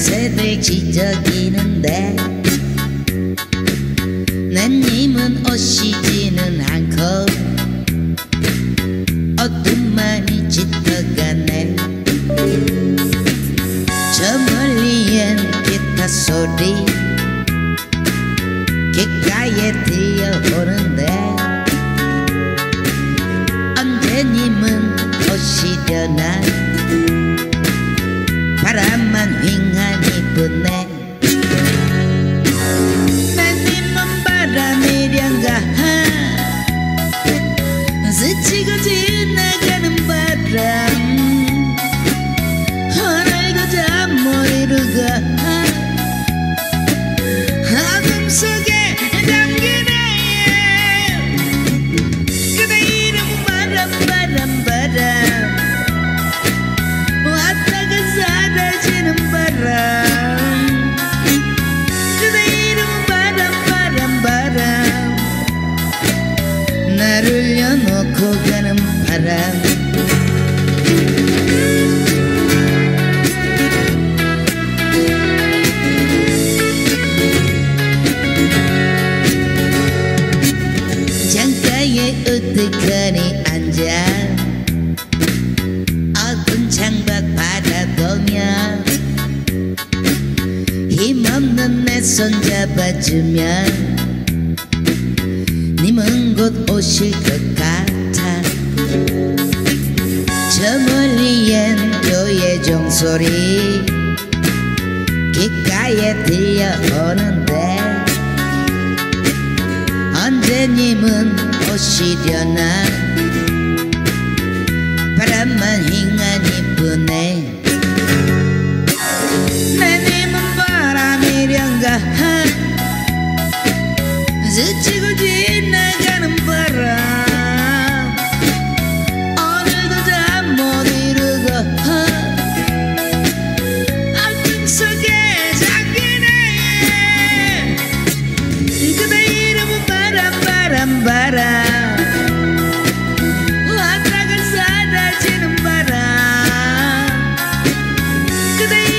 새들 지저귀는데 난 님은 오시지는 않고 어둠만이 짙어가네. 저 멀리엔 기타 소리 귓가에 들려오는데 언제님은 오시려나 바 여놓고 가는 바람 창가에 으뜩하니 앉아 어두운 창밖 바라보며 힘없는 내 손 잡아주면 님은 곧 오실 것 같아 저 멀리엔 교회 종소리. 귓가에 들려오는데 언제님은 오시려나? 바람만 휑하니 부네. 내님은 바람이련가? 스치고 지나가 바람 바람 왔다가 사라지는 바람 그대 이